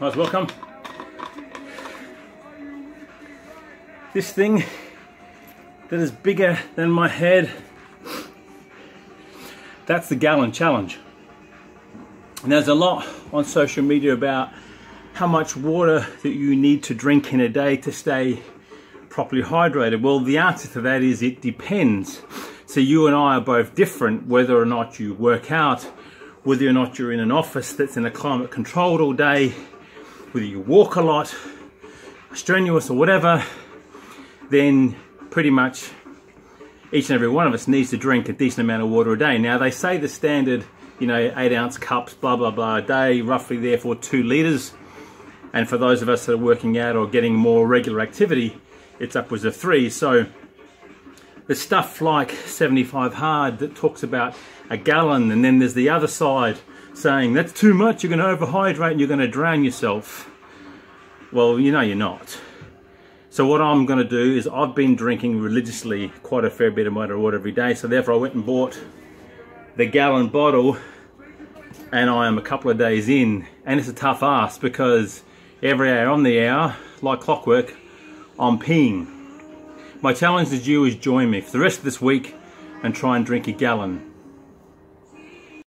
Guys, welcome. This thing that is bigger than my head, that's the gallon challenge. And there's a lot on social media about how much water that you need to drink in a day to stay properly hydrated. Well, the answer to that is it depends. So you and I are both different, whether or not you work out, whether or not you're in an office that's in a climate controlled all day, whether you walk a lot, strenuous or whatever, then pretty much each and every one of us needs to drink a decent amount of water a day. Now they say the standard, you know, eight ounce cups, blah, blah, blah, a day, roughly therefore two liters. And for those of us that are working out or getting more regular activity, it's upwards of three. So there's stuff like 75 hard that talks about a gallon and then there's the other side saying that's too much. You're going to overhydrate and you're going to drown yourself. Well you know you're not. So what I'm going to do is I've been drinking religiously quite a fair bit of water every day so therefore I went and bought the gallon bottle and I am a couple of days in and it's a tough ass because every hour on the hour like clockwork I'm peeing. My challenge to you is join me for the rest of this week and try and drink a gallon.